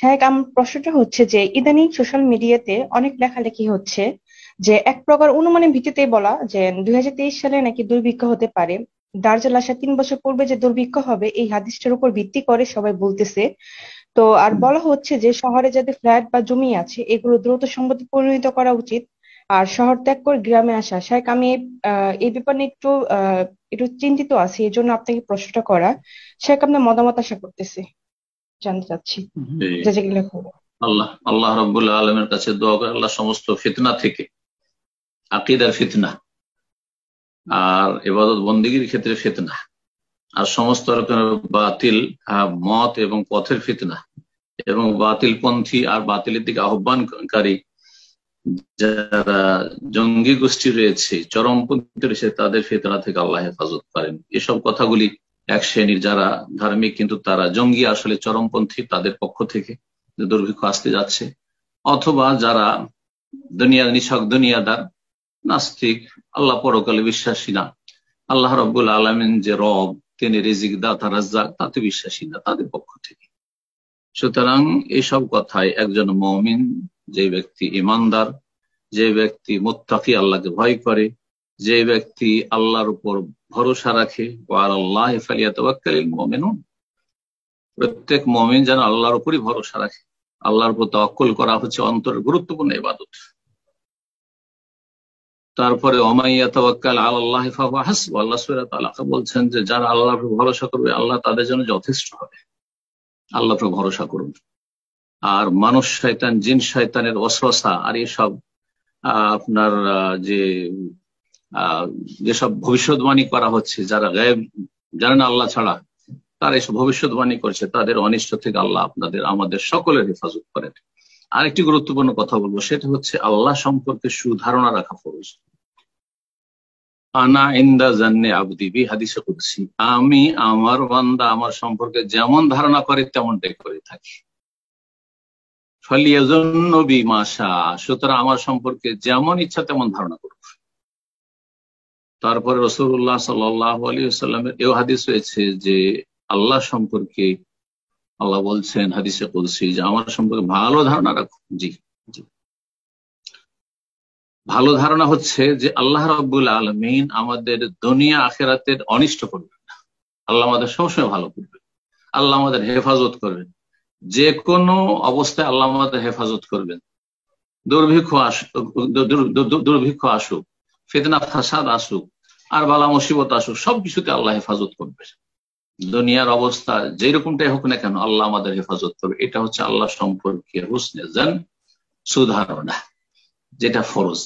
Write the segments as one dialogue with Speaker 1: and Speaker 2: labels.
Speaker 1: শাহেক আমার প্রশ্নটা হচ্ছে যে, ইদানিং সোশ্যাল মিডিয়াতে অনেক লেখালেখি হচ্ছে যে, এক প্রকার অনুমানের ভিত্তিতে বলা যে, দুই হাজার তেইশ সালে নাকি দুর্ভিক্ষ হতে পারে। দার্জাল আসা তিন বছর পূর্বে যে দুর্ভিক্ষ হবে, এই হাদিসটার উপর ভিত্তি করে সবাই বলতেছে। তো, আর বলা হচ্ছে যে, শহরে যাদের ফ্ল্যাট বা জমি আছে, এগুলো দ্রুত সম্পত্তি পরিণত করা উচিত। আর শহর ত্যাগ করে গ্রামে আসা। শাহেক আমি এই ব্যাপারে একটু, আহ, একটু চিন্তিত আছি এই জন্য আপনাকে প্রশ্নটা করা। শাহেক আপনার মতামত আশা করতেছি। জানতে চাচ্ছি।
Speaker 2: আল্লাহ আল্লাহ রব্বুল আলমের কাছে দোয়া করে আল্লাহ সমস্ত ফিতনা থেকে আকিদার ফিতনা আর এবাদত বন্দীগীর ক্ষেত্রে ফিতনা আর সমস্ত রকমের বাতিল মত এবং পথের ফিতনা এবং বাতিল পন্থী আর বাতিলের দিকে আহ্বানকারী যারা জঙ্গি গোষ্ঠী রয়েছে চরমপন্থী রয়েছে তাদের ফেতনা থেকে আল্লাহ হেফাজত করেন। এসব কথাগুলি এক শ্রেণির যারা ধার্মিক, কিন্তু তারা জঙ্গি আসলে চরমপন্থী তাদের পক্ষ থেকে দুর্ভিক্ষ আসতে যাচ্ছে। অথবা যারা দুনিয়া নিছক, দুনিয়াদার, নাস্তিক, আল্লাহ পরকালে বিশ্বাসী না। আল্লাহ রব্বুল আলমিন যে রব, তিনি রেজিক দাতা, রাজ্জাক, তাতে বিশ্বাসী না তাদের পক্ষ থেকে। সুতরাং এসব কথায় একজন মমিন, যে ব্যক্তি ইমানদার যে ব্যক্তি মোত্তাকি, আল্লাহকে ভয় করে যে ব্যক্তি আল্লাহর উপর ভরসা রাখে আল্লাহ মমিনুন। প্রত্যেক মমিন যেন আল্লাহর উপরই ভরসা রাখে। আল্লাহর উপর তক্কল করা হচ্ছে অন্তরের গুরুত্বপূর্ণ ইবাদত। তারপরে অমাইয়া তওয়াক্কাল আল্লাহ হাসব। আল্লাহ সুরাত বলছেন যে, যারা আল্লাহর ভরসা করবে, আল্লাহ তাদের জন্য যথেষ্ট হবে। আল্লাহ ভরসা করুন। আর মানুষ শয়তান, জিন শয়তানের অশ্রসা আর এসব আপনার যে যেসব ভবিষ্যৎবাণী করা হচ্ছে, যারা গায়েব জানেন আল্লাহ ছাড়া, তারা এসব ভবিষ্যৎবাণী করছে, তাদের অনিষ্ট থেকে আল্লাহ আপনাদের, আমাদের সকলের হেফাজত করেন। আরেকটি গুরুত্বপূর্ণ কথা বলব, সেটা হচ্ছে আল্লাহ সম্পর্কে সুধারণা রাখা ফরজ। আনা ইন্দা জান্নে আবদিবি হাদিসে করছি আমি আমার বান্দা আমার সম্পর্কে যেমন ধারণা করে, তেমনটাই করে থাকি। ফলিয়াজন্নবী মাসা সুতরাং আমার সম্পর্কে যেমন ইচ্ছা, তেমন ধারণা করব তারপরে রসুল্লাহ সাল্লাহ আলী সাল্লামের এও হাদিস হয়েছে যে আল্লাহ সম্পর্কে আল্লাহ বলছেন হাদিসে কুলসি যে আমার সম্পর্কে ভালো ধারণা রাখো। জি ভালো ধারণা হচ্ছে যে আল্লাহ রব্বুল আলমিন আমাদের দুনিয়া আখেরাতের অনিষ্ট করবেন না। আল্লাহ আমাদের সবসময় ভালো করবেন। আল্লাহ আমাদের হেফাজত করবেন। যে কোনো অবস্থায় আল্লাহ আমাদের হেফাজত করবেন। দুর্ভিক্ষ আসুক দুর্ভিক্ষ আসুক, ফেতনা, ফাসাদ আসুক আর বালা মুসিবত আসুক, সবকিছুতে আল্লাহ হেফাজত করবে। দুনিয়ার অবস্থা যেরকমটাই হোক না কেন, আল্লাহ আমাদের হেফাজত করবে। এটা হচ্ছে আল্লাহ সম্পর্কে হুসনে জান, সুধারণা, যেটা ফরজ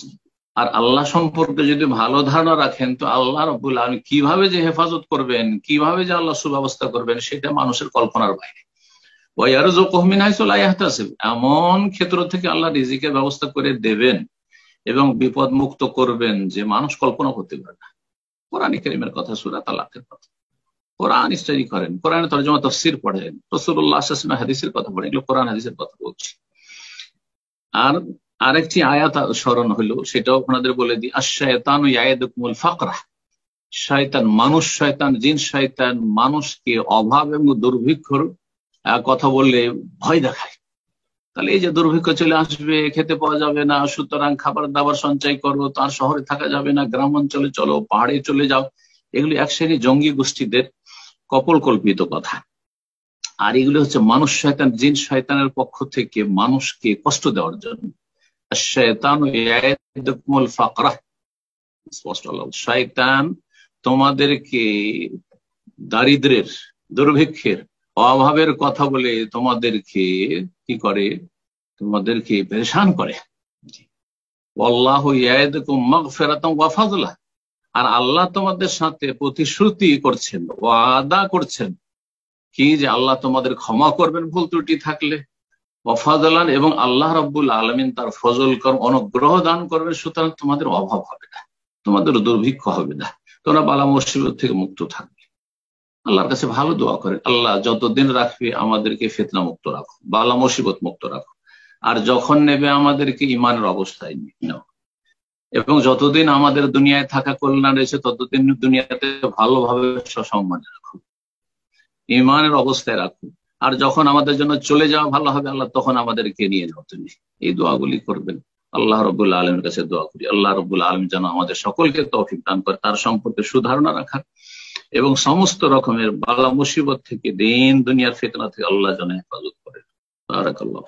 Speaker 2: আর আল্লাহ সম্পর্কে যদি ভালো ধারণা রাখেন, তো আল্লাহ রব্বুল আলম কীভাবে যে হেফাজত করবেন, কীভাবে যে আল্লাহ সুব্যবস্থা করবেন, সেটা মানুষের কল্পনার বাইরে। এমন ক্ষেত্র থেকে আল্লাহ রিজিকের ব্যবস্থা করে দেবেন এবং বিপদ মুক্ত করবেন যে মানুষ কল্পনা করতে পারে না। কোরআন করিমের কথা সুরাত আল্লাহের কথা। কোরআন স্টাডি করেন, কোরআন তর্জমা, তফসির পড়েন রসুল্লাহ হাদিসের কথা পড়েন, এগুলো কোরআন হাদিসের কথা বলছি। আর আরেকটি আয়াত স্মরণ হলো, সেটাও আপনাদের বলে দিই আশায়তান ইয়াদুকমুল ফাকরা। শয়তান মানুষ, শয়তান জিন, শয়তান মানুষকে অভাব এবং দুর্ভিক্ষর কথা বললে ভয় দেখায়। তাহলে এই যে দুর্ভিক্ষ চলে আসবে, খেতে পাওয়া যাবে না, সুতরাং খাবার দাবার সঞ্চয় করো, তার শহরে থাকা যাবে না, গ্রাম অঞ্চলে চলো, পাহাড়ে চলে যাও। এগুলি এক শ্রেণি জঙ্গি গোষ্ঠীদের কপল কল্পিত কথা। আর এগুলি হচ্ছে মানুষ শয়তান, জিন শয়তানের পক্ষ থেকে মানুষকে কষ্ট দেওয়ার জন্য। শয়তান স্পষ্ট শয়তান তোমাদেরকে দারিদ্রের, দুর্ভিক্ষের অভাবের কথা বলে তোমাদেরকে কি করে? তোমাদেরকে পেরেশান করে। ওয়াফাজুল্লাহ আর আল্লাহ তোমাদের সাথে প্রতিশ্রুতি করছেন, ওয়াদা করছেন কি যে আল্লাহ তোমাদের ক্ষমা করবেন ভুল ত্রুটি থাকলে। ওয়াফাজালান এবং আল্লাহ রব্বুল আলমিন তার ফজল কর্ম অনুগ্রহ দান করবেন, সুতরাং তোমাদের অভাব হবে না, তোমাদের দুর্ভিক্ষ হবে না, তোমরা বালা মুসিবত থেকে মুক্ত থাকবে। আল্লাহর কাছে ভালো দোয়া করেন, আল্লাহ যতদিন রাখবে আমাদেরকে ফেতনা মুক্ত রাখো, বালা মুসিবত মুক্ত রাখো। আর যখন নেবে আমাদেরকে ইমানের অবস্থায় নাও। এবং যতদিন আমাদের দুনিয়ায় থাকা কল্যাণ রয়েছে, ততদিন দুনিয়াতে ভালোভাবে সসম্মানে রাখো। ইমানের অবস্থায় রাখো। আর যখন আমাদের জন্য চলে যাওয়া ভালো হবে, আল্লাহ তখন আমাদেরকে নিয়ে যাও তুমি। এই দোয়াগুলি করবেন। আল্লাহ রবুল্লা আলমের কাছে দোয়া করি। আল্লাহ রবুল্লা আলম যেন আমাদের সকলকে তফিক দান করে, তার সম্পর্কে সুধারণা রাখার এবং সমস্ত রকমের বালা মুসিবত থেকে দিন, দুনিয়ার ফেতনা থেকে আল্লাহ জনে হেফাজত করে আল্লাহ